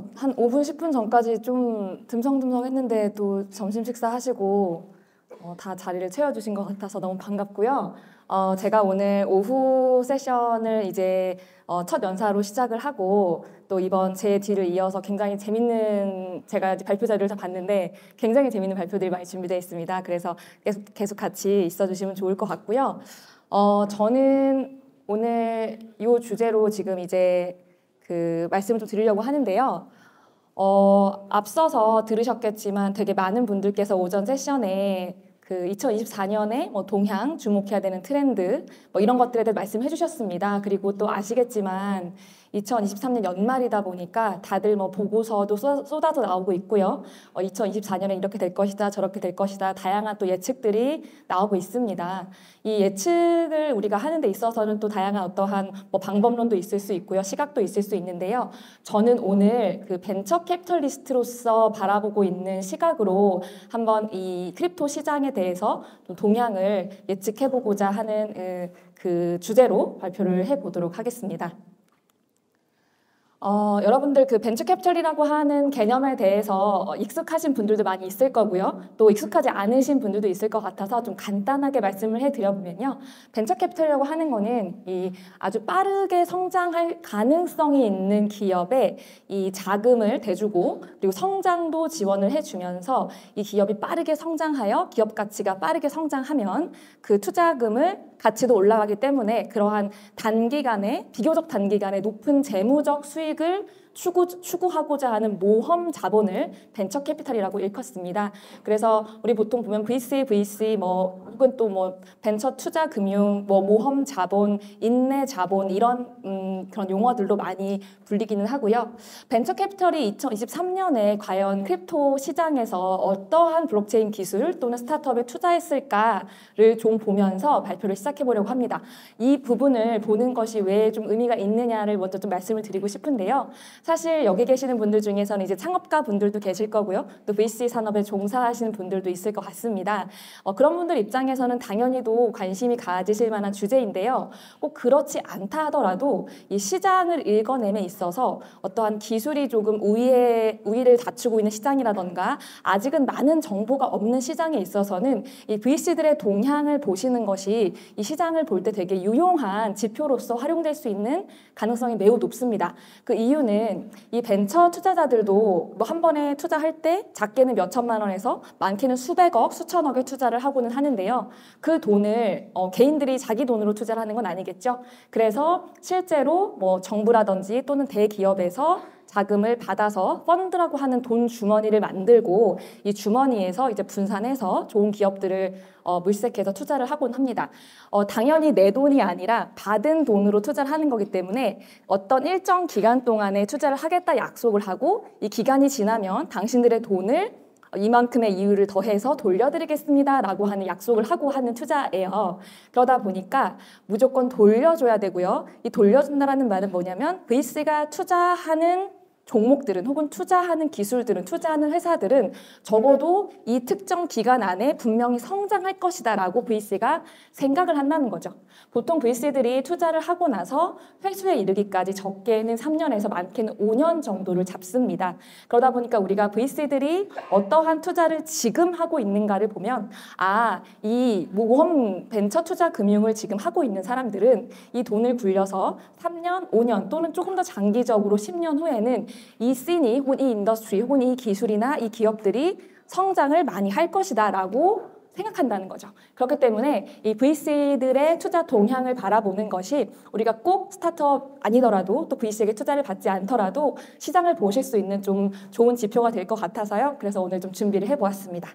어, 한 5분, 10분 전까지 좀 듬성듬성 했는데 또 점심 식사하시고 어, 다 자리를 채워주신 것 같아서 너무 반갑고요. 어, 제가 오늘 오후 세션을 이제 어, 첫 연사로 시작을 하고 또 이번 제 뒤를 이어서 굉장히 재밌는 제가 발표 자료를 다 봤는데 굉장히 재밌는 발표들이 많이 준비되어 있습니다. 그래서 계속, 계속 같이 있어 주시면 좋을 것 같고요. 어, 저는 오늘 이 주제로 지금 이제 그 말씀을 좀 드리려고 하는데요. 어, 앞서서 들으셨겠지만 되게 많은 분들께서 오전 세션에 그 2024년에 뭐 동향 주목해야 되는 트렌드 뭐 이런 것들에 대해 말씀해 주셨습니다. 그리고 또 아시겠지만 2023년 연말이다 보니까 다들 뭐 보고서도 쏟아져 나오고 있고요. 어, 2024년에 이렇게 될 것이다, 저렇게 될 것이다, 다양한 또 예측들이 나오고 있습니다. 이 예측을 우리가 하는 데 있어서는 또 다양한 어떠한 뭐 방법론도 있을 수 있고요, 시각도 있을 수 있는데요. 저는 오늘 그 venture capitalist로서 바라보고 있는 시각으로 한번 이 crypto 시장에 대해서 좀 동향을 예측해보고자 하는 그 주제로 발표를 해보도록 하겠습니다. 어, 여러분들 그 벤처 캐피털이라고 하는 개념에 대해서 익숙하신 분들도 많이 있을 거고요. 또 익숙하지 않으신 분들도 있을 것 같아서 좀 간단하게 말씀을 해드려보면요. 벤처 캐피털이라고 하는 거는 이 아주 빠르게 성장할 가능성이 있는 기업에 이 자금을 대주고 그리고 성장도 지원을 해주면서 이 기업이 빠르게 성장하여 기업 가치가 빠르게 성장하면 그 투자금을 가치도 올라가기 때문에 그러한 단기간에 비교적 단기간에 높은 재무적 수익 을 추구, 추구하고자 하는 모험 자본을 벤처 캐피탈이라고 일컫습니다. 그래서 우리 보통 보면 VC, VC 뭐 혹은 또 뭐 벤처 투자 금융, 뭐 모험 자본, 인내 자본 이런 음, 그런 용어들로 많이 불리기는 하고요. 벤처 캐피털이 2023년에 과연 crypto 시장에서 어떠한 블록체인 기술 또는 스타트업에 투자했을까를 좀 보면서 발표를 시작해 보려고 합니다. 이 부분을 보는 것이 왜 좀 의미가 있느냐를 먼저 좀 말씀을 드리고 싶은데요. 사실 여기 계시는 분들 중에서는 이제 창업가 분들도 계실 거고요. 또 VC 산업에 종사하시는 분들도 있을 것 같습니다. 어, 그런 분들 입장에서는 당연히도 관심이 가지실 만한 주제인데요. 꼭 그렇지 않다 하더라도 이 시장을 읽어냄에 있어서 어떠한 기술이 조금 우위에, 우위를 다투고 있는 시장이라던가 아직은 많은 정보가 없는 시장에 있어서는 이 VC들의 동향을 보시는 것이 이 시장을 볼 때 되게 유용한 지표로서 활용될 수 있는 가능성이 매우 높습니다. 그 이유는 이 벤처 투자자들도 뭐 한 번에 투자할 때 작게는 몇 천만 원에서 많게는 수백억, 수천억의 투자를 하고는 하는데요. 그 돈을 어, 개인들이 자기 돈으로 투자를 하는 건 아니겠죠. 그래서 실제로 뭐 정부라든지 또는 대기업에서 자금을 받아서 펀드라고 하는 돈 주머니를 만들고 이 주머니에서 이제 분산해서 좋은 기업들을 어, 물색해서 투자를 하곤 합니다. 어, 당연히 내 돈이 아니라 받은 돈으로 투자를 하는 거기 때문에 어떤 일정 기간 동안에 투자를 하겠다 약속을 하고 이 기간이 지나면 당신들의 돈을 이만큼의 이유를 더해서 돌려드리겠습니다. 라고 하는 약속을 하고 하는 투자예요. 그러다 보니까 무조건 돌려줘야 되고요. 이 돌려준다라는 말은 뭐냐면 VC가 투자하는 종목들은 혹은 투자하는 기술들은 투자하는 회사들은 적어도 이 특정 기간 안에 분명히 성장할 것이다라고 VC가 생각을 한다는 거죠. 보통 VC들이 투자를 하고 나서 회수에 이르기까지 적게는 3년에서 많게는 5년 정도를 잡습니다. 그러다 보니까 우리가 VC들이 어떠한 투자를 지금 하고 있는가를 보면 아, 이 모험 벤처 투자 금융을 지금 하고 있는 사람들은 이 돈을 굴려서 3년, 5년 또는 조금 더 장기적으로 10년 후에는 이 scene이 혹은 이 industry 혹은 이 기술이나 이 기업들이 성장을 많이 할 것이다 라고 생각한다는 거죠. 그렇기 때문에 이 VC들의 투자 동향을 바라보는 것이 우리가 꼭 스타트업 아니더라도 또 VC에게 투자를 받지 않더라도 시장을 보실 수 있는 좀 좋은 지표가 될 것 같아서요. 그래서 오늘 좀 준비를 해보았습니다.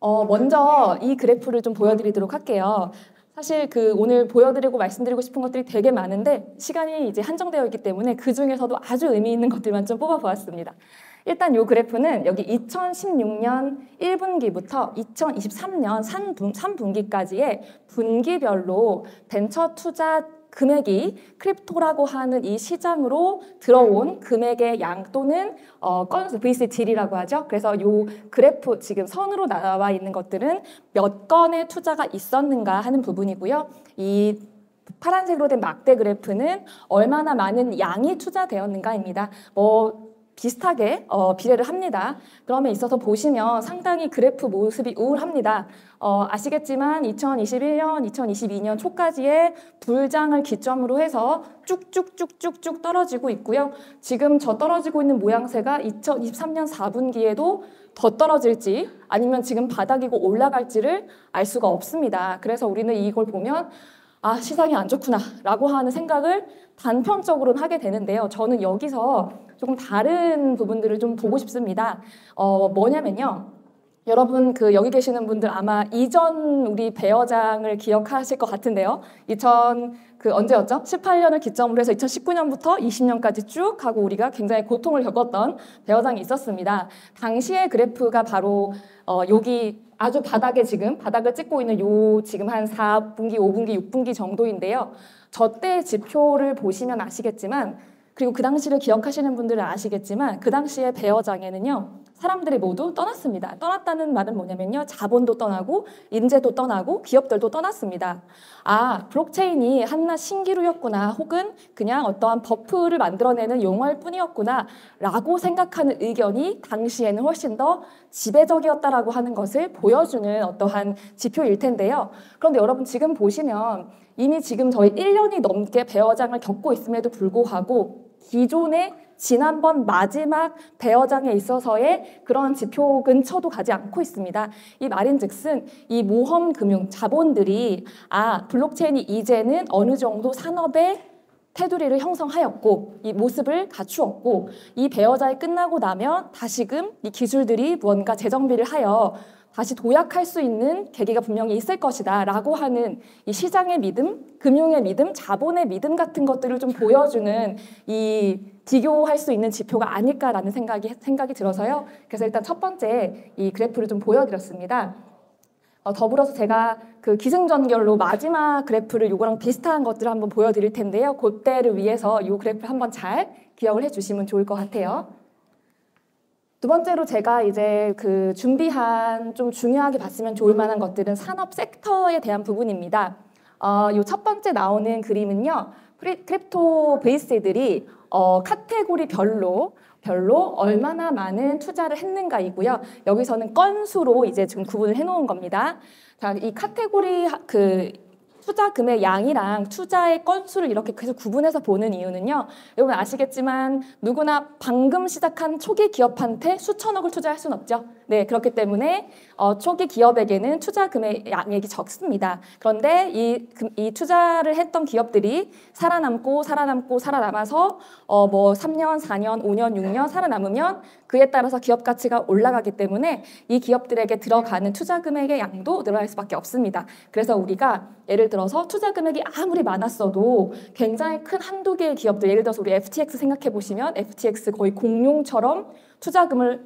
어, 먼저 이 그래프를 좀 보여드리도록 할게요. 사실 그 오늘 보여드리고 말씀드리고 싶은 것들이 되게 많은데 시간이 이제 한정되어 있기 때문에 그 중에서도 아주 의미 있는 것들만 좀 뽑아보았습니다. 일단 이 그래프는 여기 2016년 1분기부터 2023년 3분기까지의 분기별로 벤처 투자 금액이 crypto라고 하는 이 시장으로 들어온 금액의 양 또는 어, 건수 VC 딜이라고 하죠. 그래서 이 그래프 지금 선으로 나와 있는 것들은 몇 건의 투자가 있었는가 하는 부분이고요. 이 파란색으로 된 막대 그래프는 얼마나 많은 양이 투자되었는가입니다. 뭐 비슷하게 어, 비례를 합니다. 그러면 있어서 보시면 상당히 그래프 모습이 우울합니다. 어, 아시겠지만 2021년, 2022년 초까지의 불장을 기점으로 해서 쭉쭉쭉쭉쭉 떨어지고 있고요. 지금 저 떨어지고 있는 모양새가 2023년 4분기에도 더 떨어질지 아니면 지금 바닥이고 올라갈지를 알 수가 없습니다. 그래서 우리는 이걸 보면 아, 시장이 안 좋구나 라고 하는 생각을 단편적으로는 하게 되는데요. 저는 여기서 조금 다른 부분들을 좀 보고 싶습니다. 어, 뭐냐면요. 여러분 그 여기 계시는 분들 아마 이전 우리 배어장을 기억하실 것 같은데요. 2000 그 언제였죠? 18년을 기점으로 해서 2019년부터 20년까지 쭉 하고 우리가 굉장히 고통을 겪었던 배어장이 있었습니다. 당시의 그래프가 바로 어 여기 아주 바닥에 지금 바닥을 찍고 있는 요 지금 한 4분기, 5분기, 6분기 정도인데요. 저때 지표를 보시면 아시겠지만 그리고 그 당시를 기억하시는 분들은 아시겠지만 그 당시에 bear장에는요. 사람들이 모두 떠났습니다. 떠났다는 말은 뭐냐면요. 자본도 떠나고 인재도 떠나고 기업들도 떠났습니다. 아, 블록체인이 한낱 신기루였구나 혹은 그냥 어떠한 buzz를 만들어내는 용어일 뿐이었구나 라고 생각하는 의견이 당시에는 훨씬 더 지배적이었다라고 하는 것을 보여주는 어떠한 지표일 텐데요. 그런데 여러분 지금 보시면 이미 지금 저희 1년이 넘게 배어장을 겪고 있음에도 불구하고 기존의 지난번 마지막 대여장에 있어서의 그런 지표 근처도 가지 않고 있습니다. 이 말인즉슨 이 모험 금융 자본들이 아 블록체인이 이제는 어느 정도 산업의 테두리를 형성하였고 이 모습을 갖추었고 이 배어자에 끝나고 나면 다시금 이 기술들이 무언가 재정비를 하여 다시 도약할 수 있는 계기가 분명히 있을 것이다 라고 하는 이 시장의 믿음, 금융의 믿음, 자본의 믿음 같은 것들을 좀 보여주는 이 비교할 수 있는 지표가 아닐까라는 생각이, 생각이 들어서요. 그래서 일단 첫 번째 이 그래프를 좀 보여드렸습니다. 어, 더불어서 제가 그 기승전결로 마지막 그래프를 요거랑 비슷한 것들을 한번 보여드릴 텐데요. 그때를 위해서 이 그래프를 한번 잘 기억을 해주시면 좋을 것 같아요. 두 번째로 제가 이제 그 준비한 좀 중요하게 봤으면 좋을 만한 것들은 산업 sector에 대한 부분입니다. 어, 요첫 번째 나오는 그림은요. crypto VC들이 어, 카테고리 별로 별로 얼마나 많은 투자를 했는가이고요. 여기서는 건수로 이제 지금 구분을 해놓은 겁니다. 자, 이 카테고리 그 투자금의 양이랑 투자의 건수를 이렇게 계속 구분해서 보는 이유는요. 여러분 아시겠지만 누구나 방금 시작한 초기 기업한테 수천억을 투자할 수는 없죠. 네, 그렇기 때문에 어, 초기 기업에게는 투자금의 양액이 적습니다. 그런데 이, 이 투자를 했던 기업들이 살아남고 살아남고 살아남아서 어, 뭐 3년, 4년, 5년, 6년 살아남으면 그에 따라서 기업 가치가 올라가기 때문에 이 기업들에게 들어가는 투자 금액의 양도 늘어날 수밖에 없습니다. 그래서 우리가 예를 들어서 투자 금액이 아무리 많았어도 굉장히 큰 한두 개의 기업들 예를 들어서 우리 FTX 생각해 보시면 FTX 거의 공룡처럼 투자금을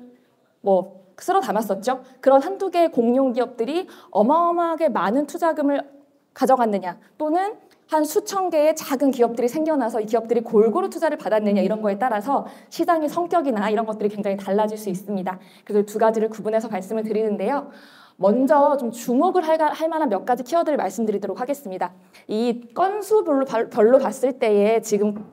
뭐 쓸어 담았었죠. 그런 한두 개의 공룡 기업들이 어마어마하게 많은 투자금을 가져갔느냐 또는 한 수천 개의 작은 기업들이 생겨나서 이 기업들이 골고루 투자를 받았느냐 이런 거에 따라서 시장의 성격이나 이런 것들이 굉장히 달라질 수 있습니다. 그래서 두 가지를 구분해서 말씀을 드리는데요. 먼저 좀 주목을 할, 할 만한 몇 가지 키워드를 말씀드리도록 하겠습니다. 이 건수별로 별로 봤을 때에 지금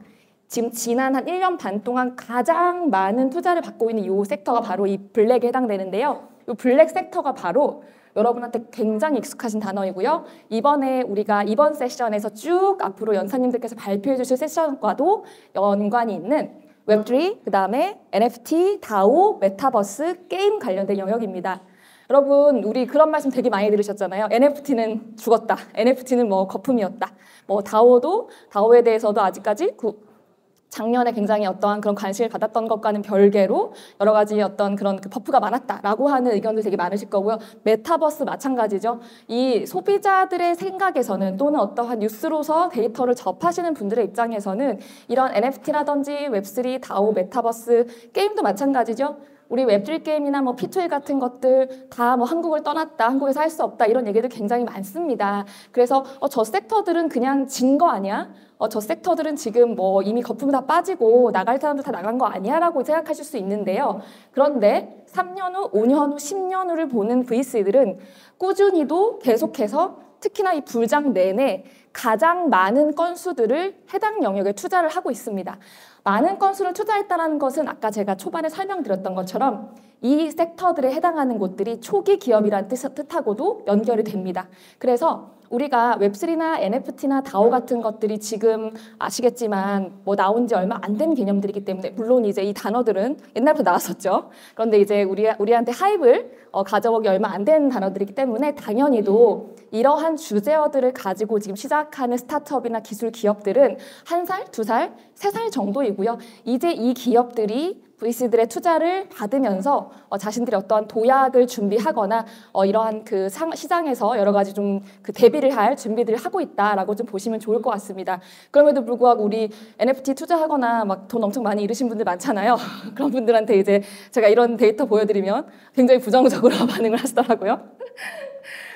지금 지난 한 1년 반 동안 가장 많은 투자를 받고 있는 이 sector가 바로 이 black에 해당되는데요. 이 black sector가 바로 여러분한테 굉장히 익숙하신 단어이고요. 이번에 우리가 이번 세션에서 쭉 앞으로 연사님들께서 발표해 주실 세션과도 연관이 있는 Web3, 그 다음에 NFT, DAO, 메타버스, 게임 관련된 영역입니다. 여러분 우리 그런 말씀 되게 많이 들으셨잖아요. NFT는 죽었다. NFT는 뭐 거품이었다. 뭐 DAO도 DAO에 대해서도 아직까지 구, 작년에 굉장히 어떠한 그런 관심을 받았던 것과는 별개로 여러 가지 어떤 그런 그 buzz가 많았다라고 하는 의견도 되게 많으실 거고요. 메타버스 마찬가지죠. 이 소비자들의 생각에서는 또는 어떠한 뉴스로서 데이터를 접하시는 분들의 입장에서는 이런 NFT라든지 Web3, DAO, 메타버스 게임도 마찬가지죠. 우리 Web3 게임이나 뭐 P2E 같은 것들 다 뭐 한국을 떠났다, 한국에서 할 수 없다 이런 얘기들 굉장히 많습니다. 그래서 어, 저 섹터들은 그냥 진 거 아니야? 어, 저 섹터들은 지금 뭐 이미 거품 다 빠지고 나갈 사람들 다 나간 거 아니야 라고 생각하실 수 있는데요. 그런데 3년 후, 5년 후, 10년 후를 보는 VC들은 꾸준히도 계속해서 특히나 이 불장 내내 가장 많은 건수들을 해당 영역에 투자를 하고 있습니다. 많은 건수를 투자했다는 것은 아까 제가 초반에 설명드렸던 것처럼 이 섹터들에 해당하는 곳들이 초기 기업이란 뜻하고도 연결이 됩니다. 그래서 우리가 웹3나 NFT나 다오 같은 것들이 지금 아시겠지만 뭐 나온 지 얼마 안 된 개념들이기 때문에 물론 이제 이 단어들은 옛날부터 나왔었죠. 그런데 이제 우리 우리한테 하입을 어, 가져오기 얼마 안 된 단어들이기 때문에 당연히도 이러한 주제어들을 가지고 지금 시작하는 스타트업이나 기술 기업들은 한 살, 두 살, 세 살 정도이고요. 이제 이 기업들이 VC들의 투자를 받으면서 어, 자신들이 어떠한 도약을 준비하거나 어, 이러한 그 상, 시장에서 여러 가지 좀 그 대비를 할 준비들을 하고 있다라고 좀 보시면 좋을 것 같습니다. 그럼에도 불구하고 우리 NFT 투자하거나 막 돈 엄청 많이 잃으신 분들 많잖아요. 그런 분들한테 이제 제가 이런 데이터 보여드리면 굉장히 부정적 으로 반응을 하시더라고요.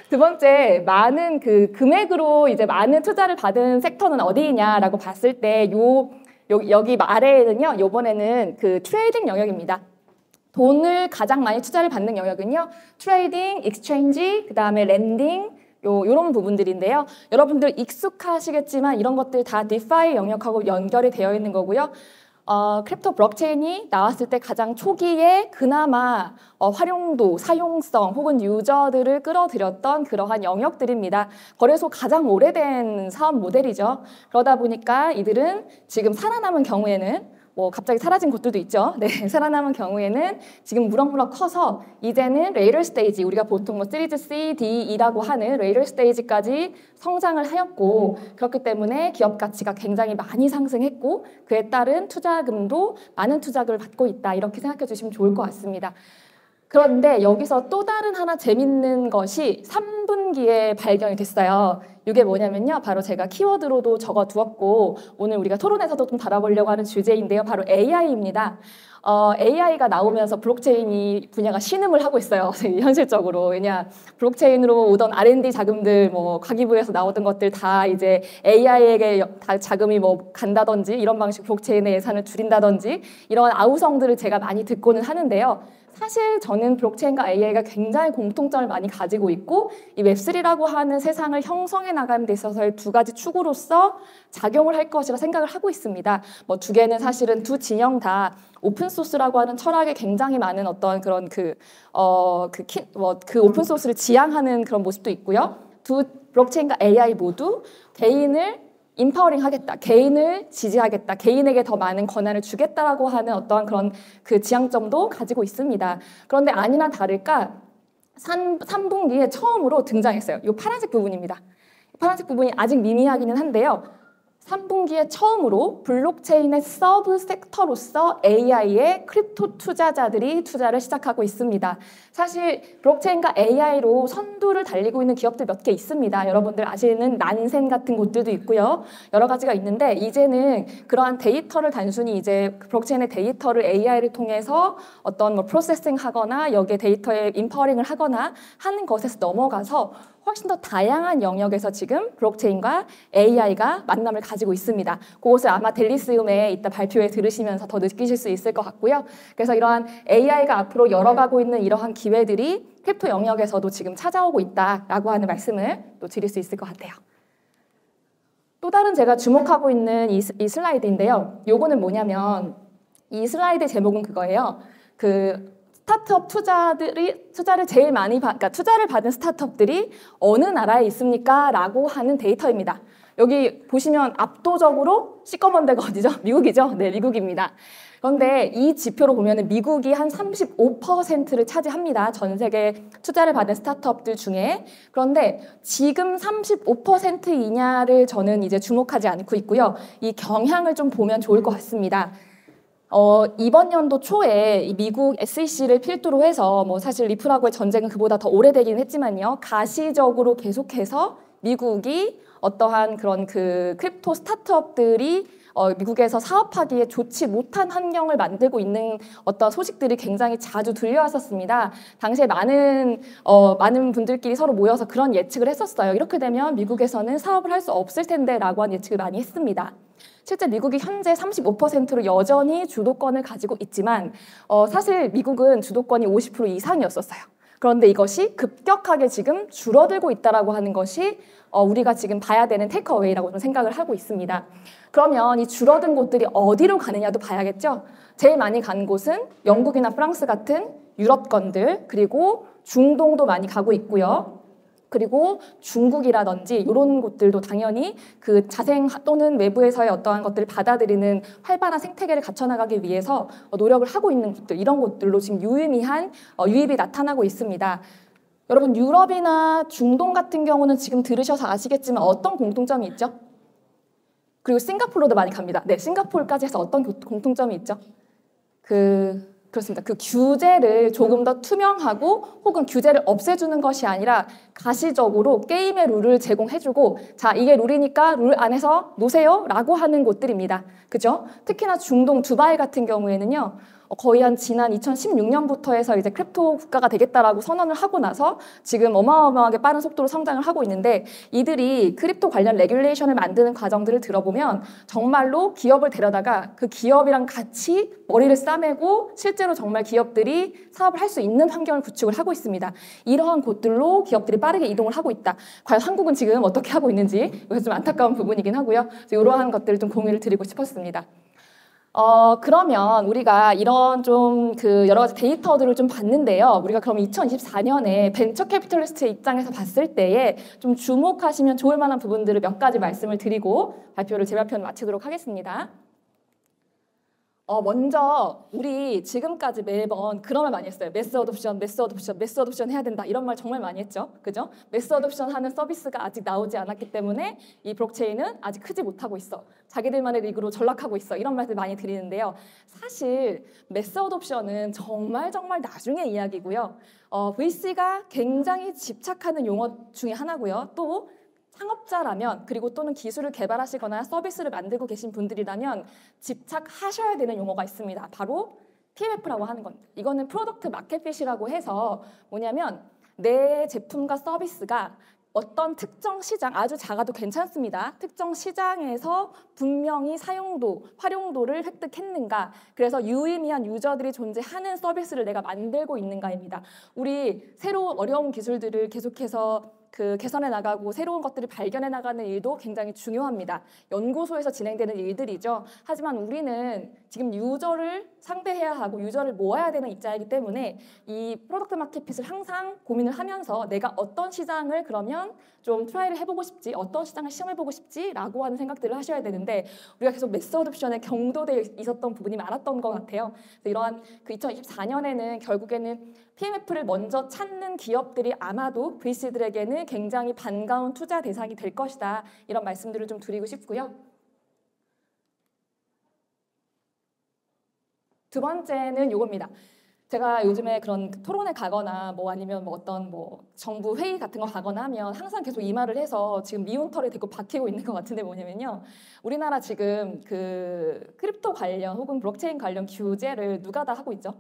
두 번째, 많은 그 금액으로 이제 많은 투자를 받은 sector는 어디냐라고 봤을 때요 여기 아래에는요, 요번에는 그 trading 영역입니다. 돈을 가장 많이 투자를 받는 영역은요, trading, exchange, 그 다음에 lending, 요, 요런 부분들인데요. 여러분들 익숙하시겠지만 이런 것들 다 DeFi 영역하고 연결이 되어 있는 거고요. 어, crypto 블록체인이 나왔을 때 가장 초기에 그나마 어, 활용도, 사용성 혹은 유저들을 끌어들였던 그러한 영역들입니다. 거래소 가장 오래된 사업 모델이죠. 그러다 보니까 이들은 지금 살아남은 경우에는 뭐 갑자기 사라진 곳들도 있죠. 네, 살아남은 경우에는 지금 무럭무럭 커서 이제는 later stage 우리가 보통 뭐 시리즈 C, D, E라고 하는 later stage까지 성장을 하였고 그렇기 때문에 기업 가치가 굉장히 많이 상승했고 그에 따른 투자금도 많은 투자금을 받고 있다 이렇게 생각해 주시면 좋을 것 같습니다. 그런데 여기서 또 다른 하나 재밌는 것이 3분기에 발견이 됐어요. 이게 뭐냐면요. 바로 제가 키워드로도 적어 두었고 오늘 우리가 토론에서도 좀 다뤄보려고 하는 주제인데요. 바로 AI입니다. 어, AI가 나오면서 블록체인이 분야가 신음을 하고 있어요. 현실적으로. 왜냐, 블록체인으로 오던 R&D 자금들, 뭐, 과기부에서 나오던 것들 다 이제 AI에게 다 자금이 뭐 간다든지 이런 방식 블록체인의 예산을 줄인다든지 이런 아우성들을 제가 많이 듣고는 하는데요. 사실 저는 블록체인과 AI가 굉장히 공통점을 많이 가지고 있고 이 Web3라고 하는 세상을 형성해 나가는 데 있어서의 두 가지 축으로서 작용을 할 것이라 생각을 하고 있습니다. 뭐 두 개는 사실은 두 진영 다 오픈 소스라고 하는 철학에 굉장히 많은 어떤 그런 그, 어, 그, 키, 뭐, 그 오픈 소스를 지향하는 그런 모습도 있고요. 두 블록체인과 AI 모두 개인을 empowering 하겠다. 개인을 지지하겠다. 개인에게 더 많은 권한을 주겠다라고 하는 어떠한 그런 그 지향점도 가지고 있습니다. 그런데 아니나 다를까 3, 3분기에 처음으로 등장했어요. 이 파란색 부분입니다. 파란색 부분이 아직 미미하기는 한데요. 3분기에 처음으로 블록체인의 sub sector로서 AI의 crypto 투자자들이 투자를 시작하고 있습니다. 사실 블록체인과 AI로 선두를 달리고 있는 기업들 몇 개 있습니다. 여러분들 아시는 Nansen 같은 곳들도 있고요. 여러 가지가 있는데 이제는 그러한 데이터를 단순히 이제 블록체인의 데이터를 AI를 통해서 어떤 뭐 processing 하거나 여기에 데이터에 inferring을 하거나 하는 것에서 넘어가서 훨씬 더 다양한 영역에서 지금 블록체인과 AI가 만남을 가지고 있습니다. 그것을 아마 Delysium에 이따 발표회 들으시면서 더 느끼실 수 있을 것 같고요. 그래서 이러한 AI가 앞으로 열어가고 있는 이러한 기회들이 crypto 영역에서도 지금 찾아오고 있다라고 하는 말씀을 또 드릴 수 있을 것 같아요. 또 다른 제가 주목하고 있는 이, 이 슬라이드인데요. 요거는 뭐냐면 이 슬라이드 제목은 그거예요. 그 스타트업 투자들이 투자를 제일 많이 받, 그러니까 투자를 받은 스타트업들이 어느 나라에 있습니까? 라고 하는 데이터입니다. 여기 보시면 압도적으로 시꺼먼 데가 어디죠? 미국이죠? 네, 미국입니다. 그런데 이 지표로 보면 미국이 한 35%를 차지합니다. 전 세계 투자를 받은 스타트업들 중에. 그런데 지금 35%이냐를 저는 이제 주목하지 않고 있고요. 이 경향을 좀 보면 좋을 것 같습니다. 어, 이번 연도 초에 미국 SEC를 필두로 해서 뭐 사실 리플하고의 전쟁은 그보다 더 오래되긴 했지만요. 가시적으로 계속해서 미국이 어떠한 그런 그 crypto 스타트업들이 어, 미국에서 사업하기에 좋지 못한 환경을 만들고 있는 어떤 소식들이 굉장히 자주 들려왔었습니다. 당시에 많은 어, 많은 분들끼리 서로 모여서 그런 예측을 했었어요. 이렇게 되면 미국에서는 사업을 할 수 없을 텐데라고 한 예측을 많이 했습니다. 실제 미국이 현재 35%로 여전히 주도권을 가지고 있지만 어, 사실 미국은 주도권이 50% 이상이었었어요. 그런데 이것이 급격하게 지금 줄어들고 있다라고 하는 것이 어, 우리가 지금 봐야 되는 테이크어웨이라고 저는 생각을 하고 있습니다. 그러면 이 줄어든 곳들이 어디로 가느냐도 봐야겠죠. 제일 많이 간 곳은 영국이나 프랑스 같은 유럽권들 그리고 중동도 많이 가고 있고요. 그리고 중국이라든지 이런 곳들도 당연히 그 자생 또는 외부에서의 어떠한 것들을 받아들이는 활발한 생태계를 갖춰나가기 위해서 노력을 하고 있는 곳들 이런 곳들로 지금 유의미한 어, 유입이 나타나고 있습니다. 여러분 유럽이나 중동 같은 경우는 지금 들으셔서 아시겠지만 어떤 공통점이 있죠? 그리고 싱가포르도 많이 갑니다. 네, 싱가포르까지 해서 어떤 공통점이 있죠? 그 그렇습니다. 그 규제를 조금 더 투명하고 혹은 규제를 없애주는 것이 아니라 가시적으로 게임의 룰을 제공해주고 자 이게 룰이니까 룰 안에서 노세요라고 하는 곳들입니다. 그죠? 특히나 중동 두바이 같은 경우에는요. 어, 거의 한 지난 2016년부터 해서 이제 crypto 국가가 되겠다라고 선언을 하고 나서 지금 어마어마하게 빠른 속도로 성장을 하고 있는데 이들이 crypto 관련 regulation을 만드는 과정들을 들어보면 정말로 기업을 데려다가 그 기업이랑 같이 머리를 싸매고 실제로 정말 기업들이 사업을 할 수 있는 환경을 구축을 하고 있습니다. 이러한 곳들로 기업들이 빠르게 이동을 하고 있다. 과연 한국은 지금 어떻게 하고 있는지 이것좀 안타까운 부분이긴 하고요. 이러한 것들을 좀 공유를 드리고 싶었습니다. 어, 그러면 우리가 이런 좀 그 여러 가지 데이터들을 좀 봤는데요. 우리가 그럼 2024년에 벤처 캐피털리스트의 입장에서 봤을 때에 좀 주목하시면 좋을 만한 부분들을 몇 가지 말씀을 드리고 발표를 제 발표는 마치도록 하겠습니다. 어, 먼저 우리 지금까지 매번 그런 말 많이 했어요. mass adoption, mass adoption, mass adoption 해야 된다. 이런 말 정말 많이 했죠. 그죠? mass adoption 하는 서비스가 아직 나오지 않았기 때문에 이 블록체인은 아직 크지 못하고 있어. 자기들만의 리그로 전락하고 있어. 이런 말들 많이 드리는데요. 사실 mass adoption은 정말 정말 나중의 이야기고요. 어, VC가 굉장히 집착하는 용어 중에 하나고요. 또 창업자라면 그리고 또는 기술을 개발하시거나 서비스를 만들고 계신 분들이라면 집착하셔야 되는 용어가 있습니다. 바로 PMF라고 하는 겁니다. 이거는 product market fit이라고 해서 뭐냐면 내 제품과 서비스가 어떤 특정 시장, 아주 작아도 괜찮습니다. 특정 시장에서 분명히 사용도, 활용도를 획득했는가. 그래서 유의미한 유저들이 존재하는 서비스를 내가 만들고 있는가입니다. 우리 새로운 어려운 기술들을 계속해서 그 개선해 나가고 새로운 것들을 발견해 나가는 일도 굉장히 중요합니다. 연구소에서 진행되는 일들이죠. 하지만 우리는 지금 유저를 상대해야 하고 유저를 모아야 되는 입장이기 때문에 이 product market fit을 항상 고민을 하면서 내가 어떤 시장을 그러면 좀 try를 해보고 싶지 어떤 시장을 시험해보고 싶지라고 하는 생각들을 하셔야 되는데 우리가 계속 mass adoption에 경도돼 있었던 부분이 많았던 것 같아요. 이러한 그 2024년에는 결국에는 PMF를 먼저 찾는 기업들이 아마도 VC들에게는 굉장히 반가운 투자 대상이 될 것이다. 이런 말씀들을 좀 드리고 싶고요. 두 번째는 이겁니다. 제가 요즘에 그런 토론에 가거나 뭐 아니면 뭐 어떤 뭐 정부 회의 같은 거 가거나 하면 항상 계속 이 말을 해서 지금 미운 털이 되고 박히고 있는 것 같은데 뭐냐면요. 우리나라 지금 그 crypto 관련 혹은 블록체인 관련 규제를 누가 다 하고 있죠?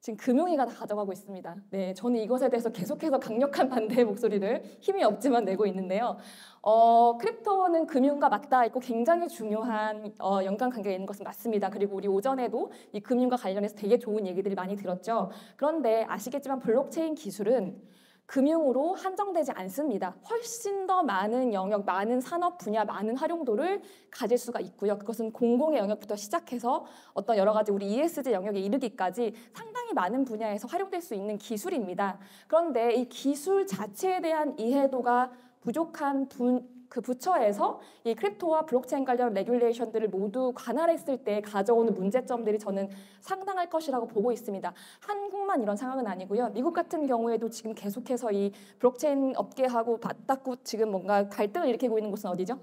지금 금융위가 다 가져가고 있습니다. 네, 저는 이것에 대해서 계속해서 강력한 반대의 목소리를 힘이 없지만 내고 있는데요. 어, crypto는 금융과 맞닿아 있고 굉장히 중요한 어, 연관관계가 있는 것은 맞습니다. 그리고 우리 오전에도 이 금융과 관련해서 되게 좋은 얘기들이 많이 들었죠. 그런데 아시겠지만 블록체인 기술은 금융으로 한정되지 않습니다. 훨씬 더 많은 영역, 많은 산업 분야, 많은 활용도를 가질 수가 있고요. 그것은 공공의 영역부터 시작해서 어떤 여러 가지 우리 ESG 영역에 이르기까지 상당히 많은 분야에서 활용될 수 있는 기술입니다. 그런데 이 기술 자체에 대한 이해도가 부족한 분, 그 부처에서 이 crypto와 블록체인 관련 regulation들을 모두 관할했을 때 가져오는 문제점들이 저는 상당할 것이라고 보고 있습니다. 한국만 이런 상황은 아니고요. 미국 같은 경우에도 지금 계속해서 이 블록체인 업계하고 맞닿고 지금 뭔가 갈등을 일으키고 있는 곳은 어디죠?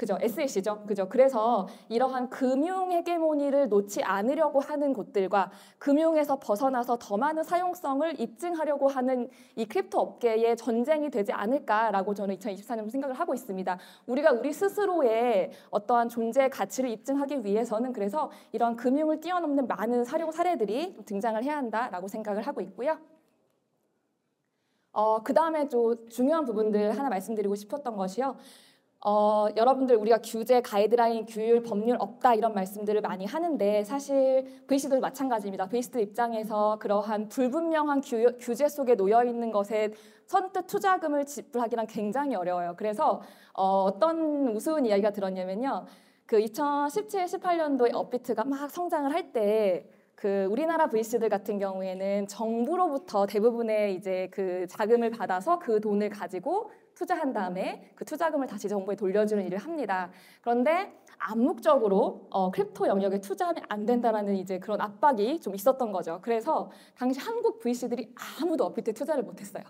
그죠 SEC죠 그죠 그래서 이러한 금융 헤게모니를 놓지 않으려고 하는 곳들과 금융에서 벗어나서 더 많은 사용성을 입증하려고 하는 이 crypto 업계의 전쟁이 되지 않을까라고 저는 2024년 생각을 하고 있습니다. 우리가 우리 스스로의 어떠한 존재 가치를 입증하기 위해서는 그래서 이런 금융을 뛰어넘는 많은 사용 사례들이 등장을 해야 한다라고 생각을 하고 있고요. 어, 그 다음에 또 중요한 부분들 하나 말씀드리고 싶었던 것이요. 어, 여러분들 우리가 규제, 가이드라인, 규율, 법률 없다 이런 말씀들을 많이 하는데 사실 VC도 마찬가지입니다. VC들 입장에서 그러한 불분명한 규, 규제 속에 놓여 있는 것에 선뜻 투자금을 지불하기란 굉장히 어려워요. 그래서 어, 어떤 우스운 이야기가 들었냐면요. 그 2017, 18년도에 업비트가 막 성장을 할때 그 우리나라 VC들 같은 경우에는 정부로부터 대부분의 이제 그 자금을 받아서 그 돈을 가지고 투자한 다음에 그 투자금을 다시 정부에 돌려주는 일을 합니다. 그런데 암묵적으로 어, crypto 영역에 투자하면 안 된다라는 이제 그런 압박이 좀 있었던 거죠. 그래서 당시 한국 VC들이 아무도 업비트에 투자를 못했어요.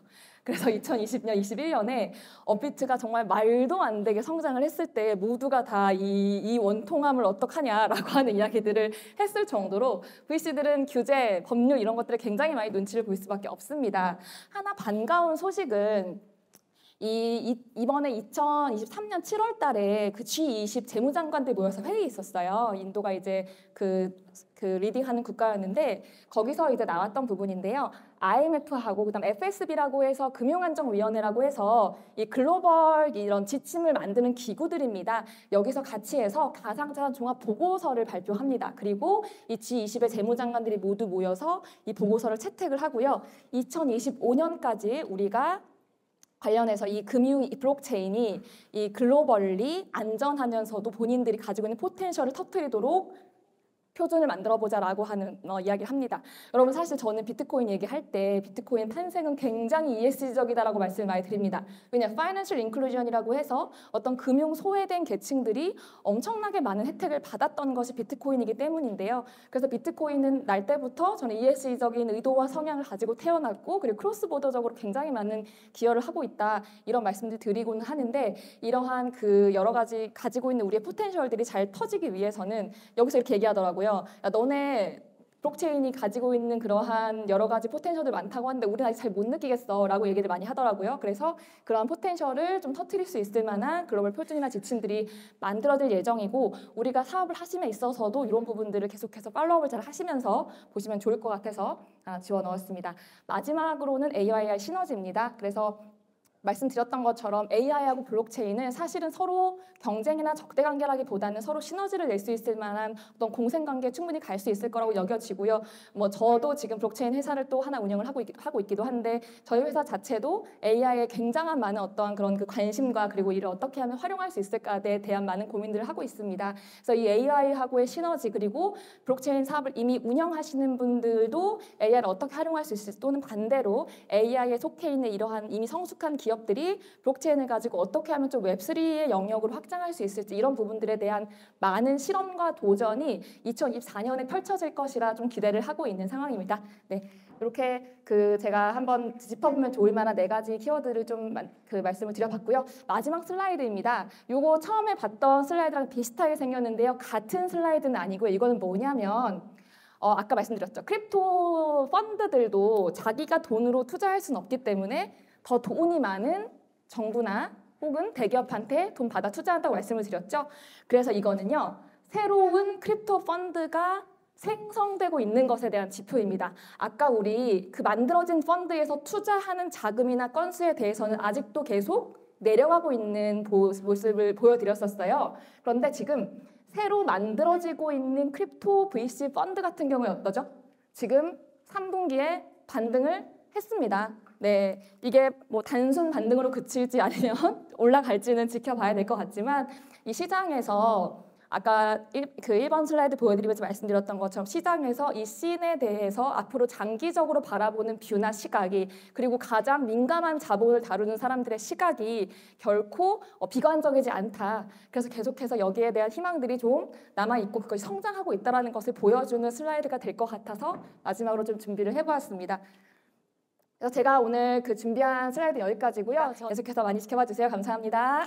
그래서 2020년, 21년에 업비트가 정말 말도 안 되게 성장을 했을 때 모두가 다 이 이 원통함을 어떡하냐라고 하는 이야기들을 했을 정도로 VC들은 규제, 법률 이런 것들을 굉장히 많이 눈치를 볼 수밖에 없습니다. 하나 반가운 소식은 이, 이 번에 2023년 7월 달에 그 G20 재무장관들 모여서 회의 있었어요. 인도가 이제 그, 그 leading하는 국가였는데 거기서 이제 나왔던 부분인데요. IMF하고 그다음 FSB라고 해서 금융안정위원회라고 해서 이 글로벌 이런 지침을 만드는 기구들입니다. 여기서 같이 해서 가상자산 종합 보고서를 발표합니다. 그리고 이 G20의 재무장관들이 모두 모여서 이 보고서를 채택을 하고요. 2025년까지 우리가 관련해서 이 금융 이 블록체인이 이 글로벌리 안전하면서도 본인들이 가지고 있는 포텐셜을 터트리도록 표준을 만들어 보자라고 하는 어, 이야기를 합니다. 여러분 사실 저는 비트코인 얘기할 때 비트코인 탄생은 굉장히 ESG적이다라고 말씀을 많이 드립니다. 왜냐, financial inclusion이라고 해서 어떤 금융 소외된 계층들이 엄청나게 많은 혜택을 받았던 것이 비트코인이기 때문인데요. 그래서 비트코인은 날 때부터 저는 ESG적인 의도와 성향을 가지고 태어났고 그리고 cross-border적으로 굉장히 많은 기여를 하고 있다 이런 말씀들 드리고는 하는데 이러한 그 여러 가지 가지고 있는 우리의 potential들이 잘 터지기 위해서는 여기서 이렇게 얘기하더라고요. 야, 너네 블록체인이 가지고 있는 그러한 여러 가지 potential들 많다고 하는데 우리는 아직 잘 못 느끼겠어 라고 얘기를 많이 하더라고요. 그래서 그러한 potential을 좀 터트릴 수 있을 만한 글로벌 표준이나 지침들이 만들어질 예정이고 우리가 사업을 하심에 있어서도 이런 부분들을 계속해서 follow-up을 잘 하시면서 보시면 좋을 것 같아서 아, 집어넣었습니다. 마지막으로는 AI랑 시너지입니다. 그래서 말씀드렸던 것처럼 AI하고 블록체인은 사실은 서로 경쟁이나 적대 관계라기보다는 서로 시너지를 낼 수 있을 만한 어떤 공생 관계에 충분히 갈 수 있을 거라고 여겨지고요. 뭐 저도 지금 블록체인 회사를 또 하나 운영을 하고, 있, 하고 있기도 한데 저희 회사 자체도 AI에 굉장한 많은 어떠한 그런 그 관심과 그리고 이를 어떻게 하면 활용할 수 있을까에 대한 많은 고민들을 하고 있습니다. 그래서 이 AI하고의 시너지 그리고 블록체인 사업을 이미 운영하시는 분들도 AI를 어떻게 활용할 수 있을지 또는 반대로 AI에 속해 있는 이러한 이미 성숙한 기업 기업들이 블록체인을 가지고 어떻게 하면 좀 Web3의 영역으로 확장할 수 있을지 이런 부분들에 대한 많은 실험과 도전이 2024년에 펼쳐질 것이라 좀 기대를 하고 있는 상황입니다. 네. 이렇게 그 제가 한번 짚어보면 좋을 만한 네 가지 키워드를 좀 그 말씀을 드려봤고요. 마지막 슬라이드입니다. 요거 처음에 봤던 슬라이드랑 비슷하게 생겼는데요. 같은 슬라이드는 아니고요. 이거는 뭐냐면 어, 아까 말씀드렸죠. crypto 펀드들도 자기가 돈으로 투자할 수는 없기 때문에 더 돈이 많은 정부나 혹은 대기업한테 돈 받아 투자한다고 말씀을 드렸죠. 그래서 이거는요. 새로운 crypto 펀드가 생성되고 있는 것에 대한 지표입니다. 아까 우리 그 만들어진 펀드에서 투자하는 자금이나 건수에 대해서는 아직도 계속 내려가고 있는 모습을 보여드렸었어요. 그런데 지금 새로 만들어지고 있는 crypto VC 펀드 같은 경우에 어떠죠? 지금 3분기에 반등을 했습니다. 네, 이게 뭐 단순 반등으로 그칠지 아니면 올라갈지는 지켜봐야 될 것 같지만 이 시장에서 아까 일, 그 1번 슬라이드 보여드리면서 말씀드렸던 것처럼 시장에서 이 scene에 대해서 앞으로 장기적으로 바라보는 view나 시각이 그리고 가장 민감한 자본을 다루는 사람들의 시각이 결코 어, 비관적이지 않다. 그래서 계속해서 여기에 대한 희망들이 좀 남아있고 그것이 성장하고 있다는 것을 보여주는 슬라이드가 될 것 같아서 마지막으로 좀 준비를 해보았습니다. 그래서 제가 오늘 그 준비한 슬라이드 여기까지고요. 계속해서 많이 지켜봐 주세요. 감사합니다.